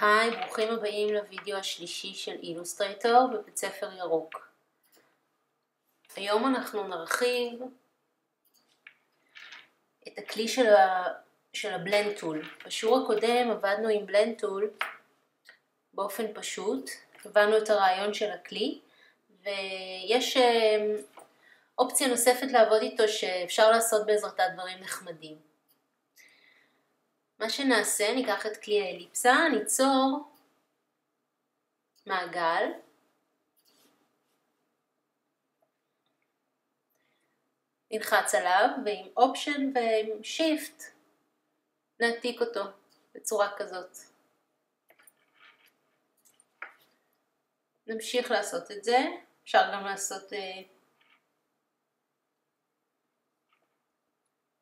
היי, ברוכים הבאים לוידאו השלישי של אילוסטרייטור בבית ספר ירוק. היום אנחנו נרחיב את הכלי של, ה... של הבלנד טול. בשיעור הקודם עבדנו עם בלנד טול באופן פשוט, הבנו את הרעיון של הכלי, ויש אה, אופציה נוספת לעבוד איתו שאפשר לעשות בעזרתה דברים נחמדים. מה שנעשה, ניקח את כלי האליפסה, ניצור מעגל, נלחץ עליו ועם option ועם shift נעתיק אותו בצורה כזאת. נמשיך לעשות את זה, אפשר גם לעשות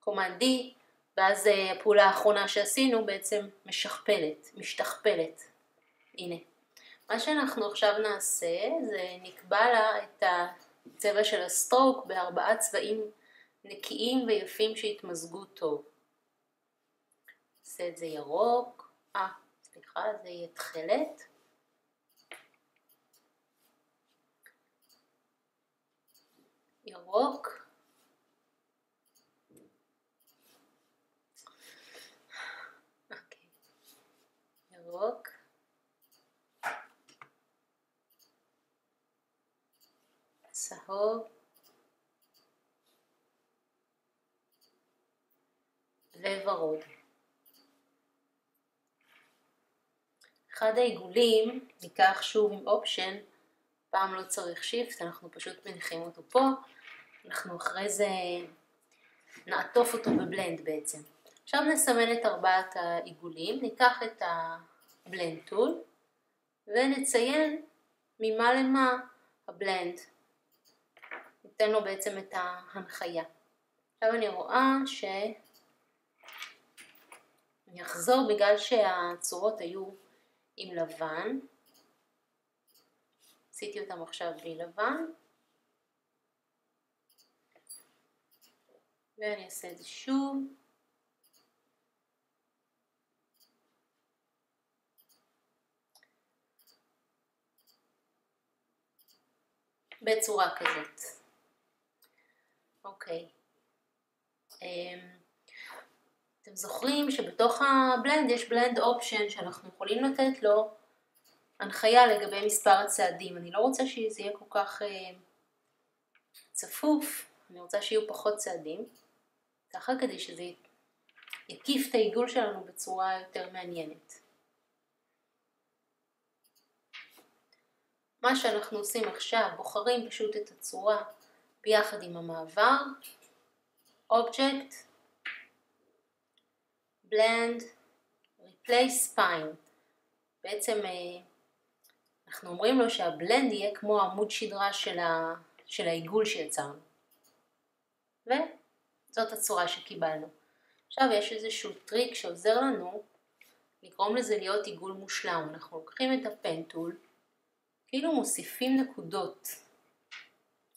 קומנד uh, D ואז אה, הפעולה האחרונה שעשינו בעצם משכפלת, משתכפלת. הנה. מה שאנחנו עכשיו נעשה זה נקבע לה את הצבע של הסטרוק בארבעה צבעים נקיים ויפים שהתמזגו טוב. נעשה את זה ירוק, אה, סליחה, זה יהיה תכלת. ירוק, ירוק. צהוב. וורוד. אחד העיגולים, ניקח שוב עם אופשן, פעם לא צריך שיפט, אנחנו פשוט מניחים אותו פה, אנחנו אחרי זה נעטוף אותו בבלנד בעצם. עכשיו נסמן את ארבעת העיגולים, ניקח את ה... blend tool ונציין ממה למה הבלנד. ניתן לו בעצם את ההנחיה. עכשיו אני רואה ש... אני אחזור בגלל שהצורות היו עם לבן. עשיתי אותם עכשיו בלי לבן. ואני אעשה את זה שוב. בצורה כזאת. אוקיי. אמ, אתם זוכרים שבתוך הבלנד יש בלנד אופשן שאנחנו יכולים לתת לו הנחיה לגבי מספר הצעדים. אני לא רוצה שזה יהיה כל כך אה, צפוף, אני רוצה שיהיו פחות צעדים, ככה כדי שזה יקיף את העיגול שלנו בצורה יותר מעניינת. מה שאנחנו עושים עכשיו, בוחרים פשוט את הצורה ביחד עם המעבר, Object, Blend, Replace Spine. בעצם אה, אנחנו אומרים לו שהבלנד יהיה כמו עמוד שדרה של, ה, של העיגול שיצרנו. וזאת הצורה שקיבלנו. עכשיו יש איזשהו טריק שעוזר לנו לגרום לזה להיות עיגול מושלם. אנחנו לוקחים את הפנטול, כאילו מוסיפים נקודות.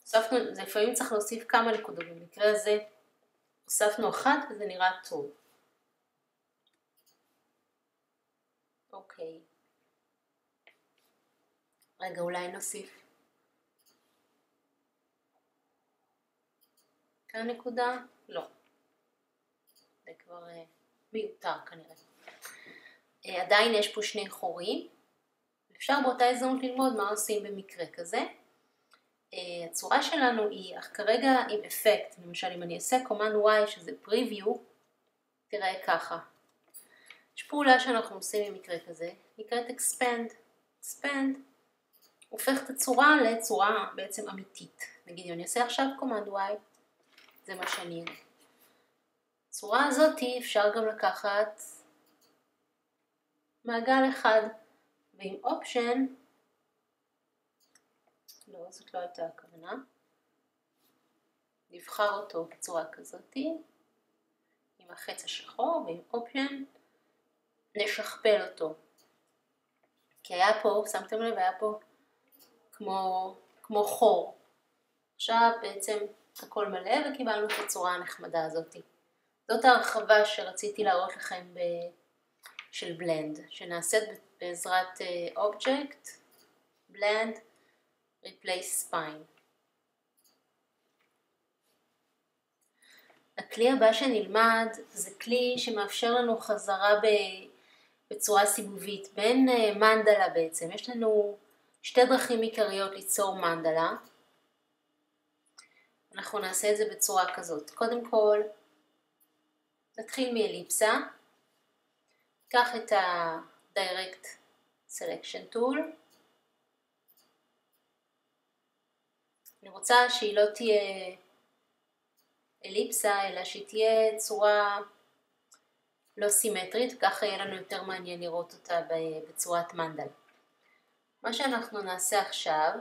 זה לפעמים צריך להוסיף כמה נקודות, במקרה הזה הוספנו אחת וזה נראה טוב. אוקיי. רגע, אולי נוסיף. כאן נקודה? לא. זה כבר uh, מיותר כנראה. Uh, עדיין יש פה שני חורים. אפשר באותה הזדמנות ללמוד מה עושים במקרה כזה. אה, הצורה שלנו היא כרגע עם אפקט, למשל אם אני אעשה קומנד Y שזה preview, תראה ככה. יש פעולה שאנחנו עושים במקרה כזה, נקראת expand. expand הופך את הצורה לצורה בעצם אמיתית. נגיד אם אני אעשה עכשיו קומנד Y, זה מה שאני. הצורה הזאת אפשר גם לקחת מעגל אחד. ועם אופשן, לא, זאת לא הייתה הכוונה, נבחר אותו בצורה כזאתי, עם החץ השחור ועם אופשן נשכפל אותו. כי היה פה, שמתם לב, היה פה כמו, כמו חור. עכשיו בעצם הכל מלא וקיבלנו את הצורה הנחמדה הזאת. זאת ההרחבה שרציתי להראות לכם של בלנד, שנעשית בעזרת אובייקט, בלנד, replace spine. הכלי הבא שנלמד זה כלי שמאפשר לנו חזרה בצורה סיבובית, בין מנדלה בעצם. יש לנו שתי דרכים עיקריות ליצור מנדלה. אנחנו נעשה את זה בצורה כזאת. קודם כל, נתחיל מאליפסה. קח את ה-Direct Selection Tool. אני רוצה שהיא לא תהיה אליפסה, אלא שהיא תהיה צורה לא סימטרית, ככה יהיה לנו יותר מעניין לראות אותה בצורת מנדלה. מה שאנחנו נעשה עכשיו,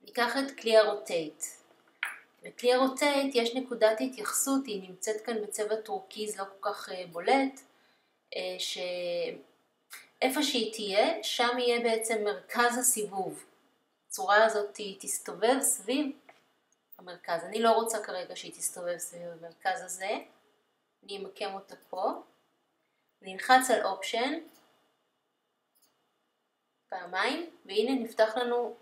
ניקח את כלי ה rotate. בכלי ה rotate יש נקודת התייחסות, היא נמצאת כאן בצבע טורקיז לא כל כך אה, בולט, אה, שאיפה שהיא תהיה, שם יהיה בעצם מרכז הסיבוב. הצורה הזאת תסתובב סביב המרכז. אני לא רוצה כרגע שהיא תסתובב סביב המרכז הזה, אני אמקם אותה פה, אני אלחץ על אופשן, פעמיים, והנה נפתח לנו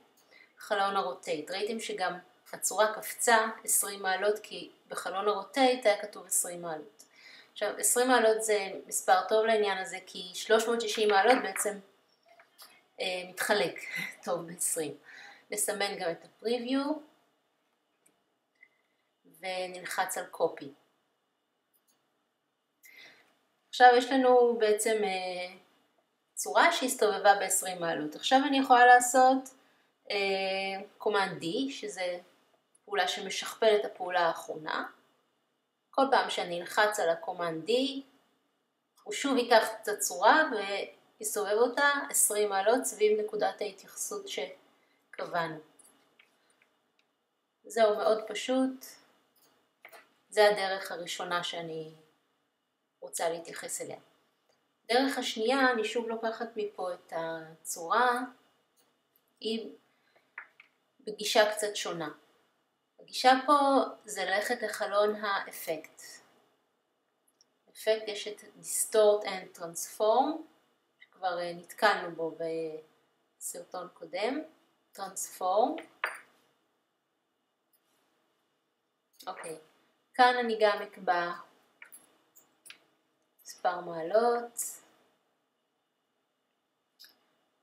חלון הרוטייט. ראיתם שגם הצורה קפצה 20 מעלות כי בחלון הרוטייט היה כתוב 20 מעלות. עכשיו 20 מעלות זה מספר טוב לעניין הזה כי 360 מעלות בעצם אה, מתחלק טוב ב-20. נסמן גם את הפריוויו ונלחץ על קופי. עכשיו יש לנו בעצם אה, צורה שהסתובבה ב-20 מעלות. עכשיו אני יכולה לעשות קומנד uh, D, שזה פעולה שמשכפל את הפעולה האחרונה. כל פעם שאני אלחץ על הקומנד D, הוא שוב ייקח את הצורה ויסובב אותה 20 מעלות סביב נקודת ההתייחסות שקבענו. זהו מאוד פשוט, זה הדרך הראשונה שאני רוצה להתייחס אליה. דרך השנייה, אני שוב לוקחת מפה את הצורה, היא בגישה קצת שונה. הגישה פה זה ללכת לחלון האפקט. אפקט יש את Distort and Transform, שכבר אה, נתקלנו בו בסרטון קודם, Transform. אוקיי, כאן אני גם אקבע מספר מעלות,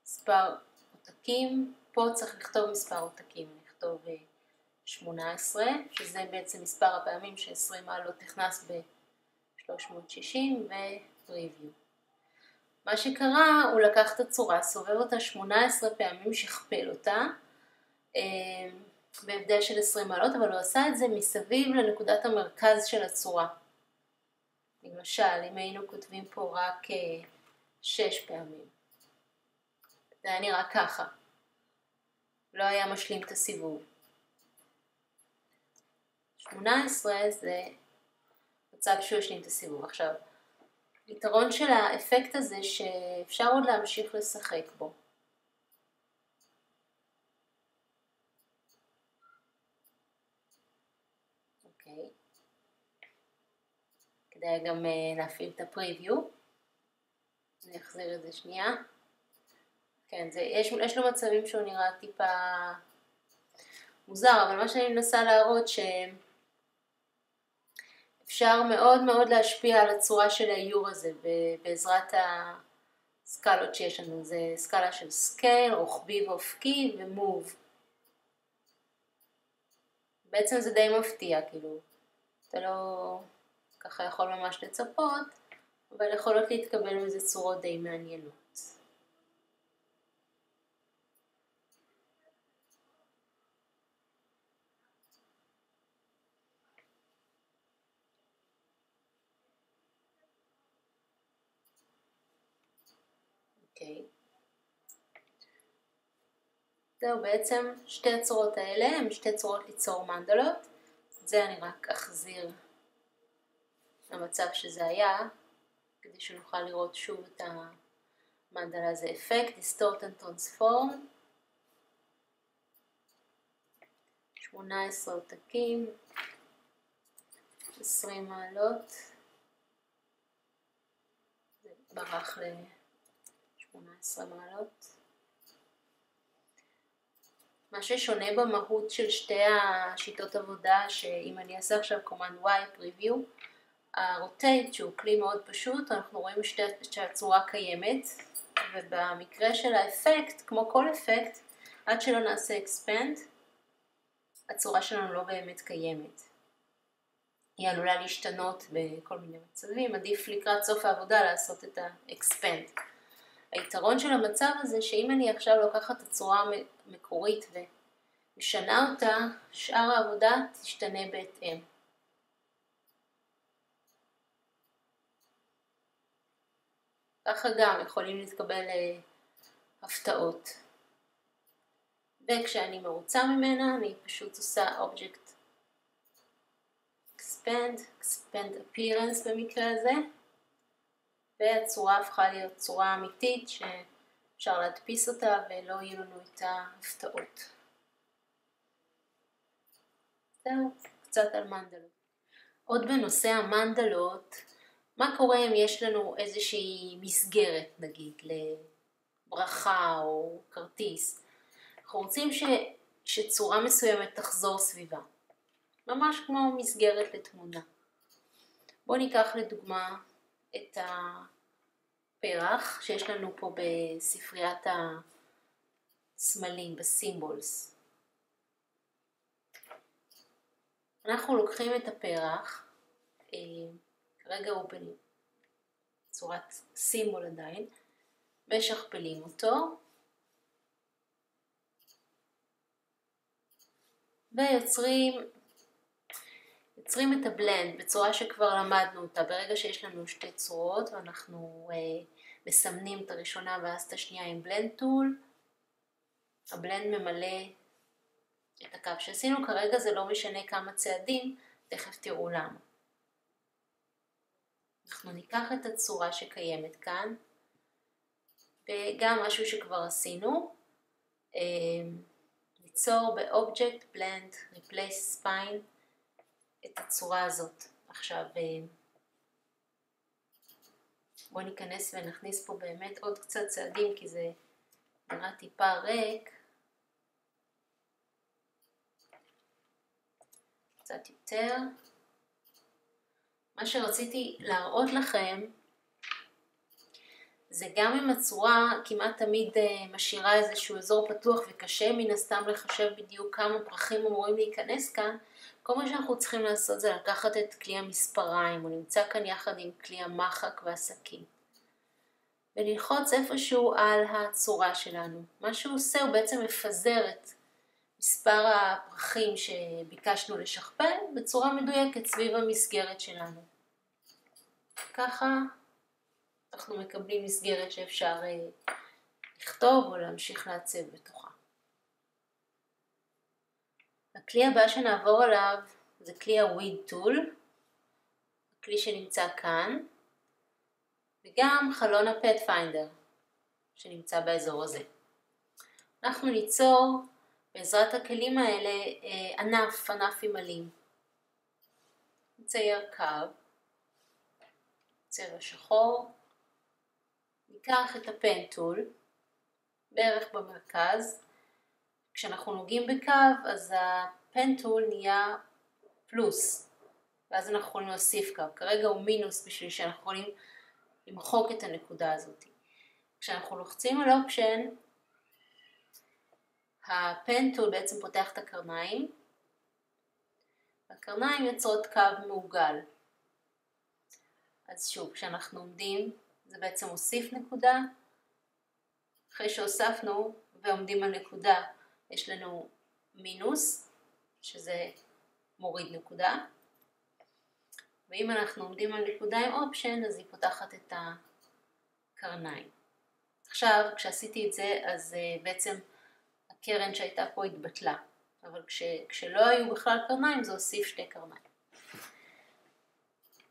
מספר עותקים, פה צריך לכתוב מספר עותקים, נכתוב 18, אה, שזה בעצם מספר הפעמים ש-20 מעלות נכנס ב-360 ו-Review. מה שקרה, הוא לקח את הצורה, סובב אותה 18 פעמים, שכפל אותה, אה, בהבדל של 20 מעלות, אבל הוא עשה את זה מסביב לנקודת המרכז של הצורה. למשל, אם היינו כותבים פה רק אה, שש פעמים, זה היה נראה ככה, לא היה משלים את הסיבוב. 18 זה מצב שהוא השלים את הסיבוב. עכשיו, יתרון של האפקט הזה שאפשר עוד להמשיך לשחק בו. כדאי גם אה, להפעיל את הפריוויו. אני אחזיר את זה שנייה. כן, זה, יש, יש לו מצבים שהוא נראה טיפה מוזר, אבל מה שאני מנסה להראות שאפשר מאוד מאוד להשפיע על הצורה של האיור הזה בעזרת הסקלות שיש לנו. זה סקלה של scale, רוחבי ואופקי ו move. בעצם זה די מפתיע, כאילו. אתה לא... ככה יכול ממש לצפות, אבל יכולות להתקבל מזה צורות די מעניינות. אוקיי. זהו בעצם שתי הצורות האלה הן שתי צורות ליצור מנדלות. את זה אני רק אחזיר למצב שזה היה, כדי שנוכל לראות שוב את המנדלה הזה. אפקט, דיסטורט and transform, 18 עותקים, 20 מעלות. ברח ל-18 מעלות. מה ששונה במהות של שתי השיטות עבודה, שאם אני אעשה עכשיו command y preview, הרוטייט שהוא כלי מאוד פשוט, אנחנו רואים שתי, שהצורה קיימת, ובמקרה של האפקט, כמו כל אפקט, עד שלא נעשה expand, הצורה שלנו לא באמת קיימת. היא עלולה להשתנות בכל מיני מצבים, עדיף לקראת סוף העבודה לעשות את ה-expand. היתרון של המצב הזה שאם אני עכשיו לוקחת את הצורה המקורית ומשנה אותה, שאר העבודה תשתנה בהתאם. ככה גם יכולים להתקבל אה, הפתעות. וכשאני מרוצה ממנה אני פשוט עושה Object Expand, Expand Appearance במקרה הזה, והצורה הפכה להיות צורה אמיתית שאפשר להדפיס אותה ולא יהיו לנו את ההפתעות. זהו, קצת על מנדלות. עוד בנושא המנדלות, מה קורה אם יש לנו איזושהי מסגרת נגיד לברכה או כרטיס? אנחנו רוצים ש, שצורה מסוימת תחזור סביבה, ממש כמו מסגרת לתמונה. בואו ניקח לדוגמה את הפרח שיש לנו פה בספריית הסמלים, בסימבולס. אנחנו לוקחים את הפרח, אה, כרגע הוא בצורת סימבול עדיין, משכפלים אותו ויוצרים יוצרים את הבלנד בצורה שכבר למדנו אותה. ברגע שיש לנו שתי צורות ואנחנו אה, מסמנים את הראשונה ואז את השנייה עם בלנד טול, הבלנד ממלא את הקו שעשינו. כרגע זה לא משנה כמה צעדים, תכף תראו למה. אנחנו ניקח את הצורה שקיימת כאן, וגם משהו שכבר עשינו, אה, ליצור ב-Object Blend Replace Spine את הצורה הזאת. עכשיו אה, בואו ניכנס ונכניס פה באמת עוד קצת צעדים כי זה נראה טיפה ריק. קצת יותר. מה שרציתי להראות לכם זה גם אם הצורה כמעט תמיד אה, משאירה איזשהו אזור פתוח וקשה מן הסתם לחשב בדיוק כמה פרחים אמורים להיכנס כאן, כל מה שאנחנו צריכים לעשות זה לקחת את כלי המספריים, הוא נמצא כאן יחד עם כלי המחק והסכין, וללחוץ איפשהו על הצורה שלנו. מה שהוא עושה הוא בעצם מפזר את מספר הפרחים שביקשנו לשכפל בצורה מדויקת סביב המסגרת שלנו. ככה אנחנו מקבלים מסגרת שאפשר אה, לכתוב או להמשיך לעצב בתוכה. הכלי הבא שנעבור עליו זה כלי ה-Weed Tool, הכלי שנמצא כאן, וגם חלון ה-Pathfinder שנמצא באזור הזה. אנחנו ניצור בעזרת הכלים האלה אה, ענף, ענף עם עלים. נצייר קו, צבע שחור, ניקח את הפנטול בערך במרכז, כשאנחנו נוגעים בקו אז הפנטול נהיה פלוס ואז אנחנו יכולים להוסיף קו, כרגע הוא מינוס בשביל שאנחנו יכולים למחוק את הנקודה הזאת. כשאנחנו לוחצים על אופשן הפנטול בעצם פותח את הקרניים הקרניים יוצרות קו מעוגל. אז שוב, כשאנחנו עומדים זה בעצם מוסיף נקודה, אחרי שהוספנו ועומדים על נקודה יש לנו מינוס, שזה מוריד נקודה, ואם אנחנו עומדים על נקודה עם אופשן אז היא פותחת את הקרניים. עכשיו כשעשיתי את זה אז uh, בעצם הקרן שהייתה פה התבטלה, אבל כש, כשלא היו בכלל קרניים זה הוסיף שתי קרניים.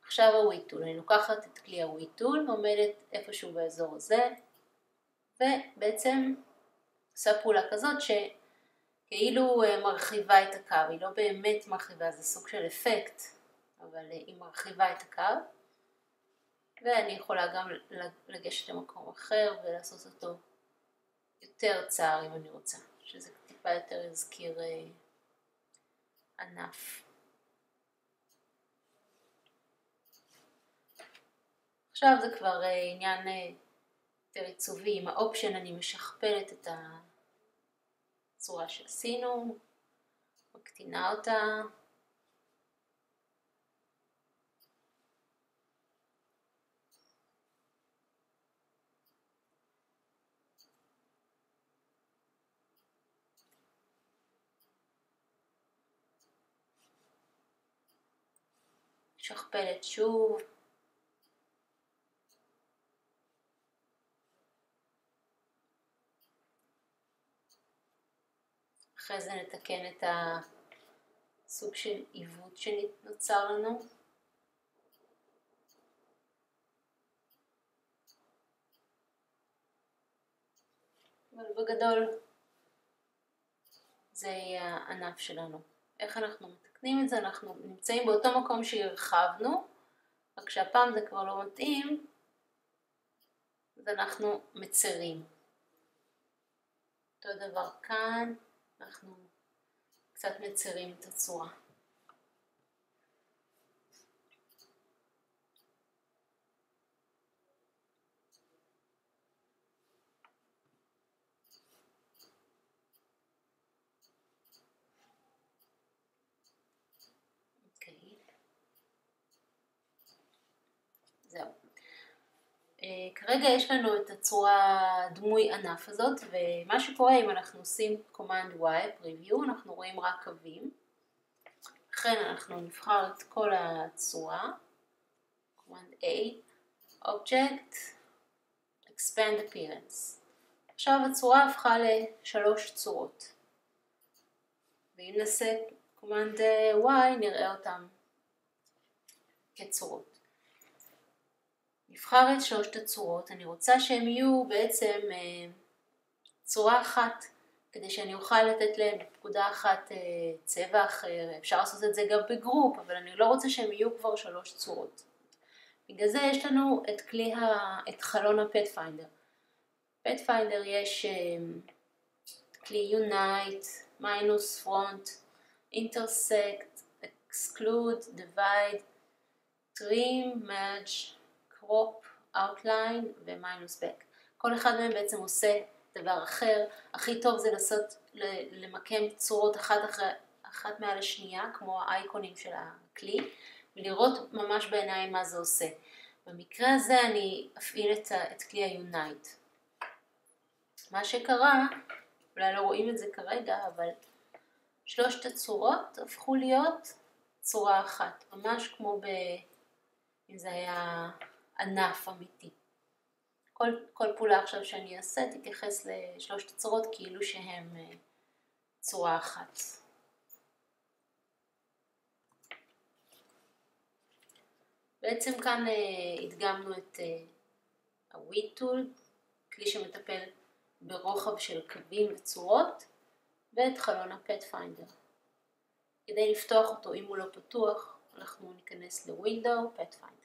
עכשיו הוויטול, אני לוקחת את כלי הוויטול ועומדת איפשהו באזור הזה ובעצם עושה פעולה כזאת שכאילו אה, מרחיבה את הקו, היא לא באמת מרחיבה, זה סוג של אפקט, אבל אה, היא מרחיבה את הקו. ואני יכולה גם לגשת למקום אחר ולעשות אותו יותר צר אם אני רוצה, שזה טיפה יותר יזכיר אה, ענף. עכשיו זה כבר עניין יותר עיצובי, עם האופשן אני משכפלת את הצורה שעשינו, מקטינה אותה, משכפלת שוב. אחרי זה נתקן את הסוג של עיוות שנוצר לנו. אבל בגדול זה יהיה הענף שלנו. איך אנחנו מתקנים את זה? אנחנו נמצאים באותו מקום שהרחבנו, רק שהפעם זה כבר לא מתאים, אז אנחנו מצרים. אותו דבר כאן. אנחנו קצת מצרים את הצורה. אה, כרגע יש לנו את הצורה דמוי ענף הזאת, ומה שקורה אם אנחנו עושים command y, preview, אנחנו רואים רק קווים. לכן אנחנו נבחר את כל הצורה, command a, object, expand appearance. עכשיו הצורה הפכה לשלוש צורות. ואם נעשה command y נראה אותם כצורות. נבחר את שלושת הצורות, אני רוצה שהם יהיו בעצם אה, צורה אחת, כדי שאני אוכל לתת להם בפקודה אחת אה, צבע אחר, אפשר לעשות את זה גם ב group, אבל אני לא רוצה שהם יהיו כבר שלוש צורות. בגלל זה יש לנו את כלי, ה... את חלון ה Pathfinder. Pathfinder יש אה, כלי Unite, Minus Front, intersect, exclude, divide, trim, merge, crop, outline ומיינוס back. כל אחד מהם בעצם עושה דבר אחר. הכי טוב זה לעשות, למקם צורות אחת, אחרי, אחת מעל השנייה, כמו האייקונים של הכלי, ולראות ממש בעיניים מה זה עושה. במקרה הזה אני אפעיל את, את כלי ה-Unite. מה שקרה, אולי לא רואים את זה כרגע, אבל שלושת הצורות הפכו להיות צורה אחת, ממש כמו ב... אם זה היה ענף אמיתי. כל, כל פעולה עכשיו שאני אעשה תתייחס לשלושת הצורות כאילו שהם אה, צורה אחת. בעצם כאן uh, הדגמנו את uh, ה-Weed Tool, כלי שמטפל ברוחב של קווים וצורות, ואת חלון ה-Petfinder. כדי לפתוח אותו, אם הוא לא פתוח, אנחנו ניכנס ל-Window, Petfinder.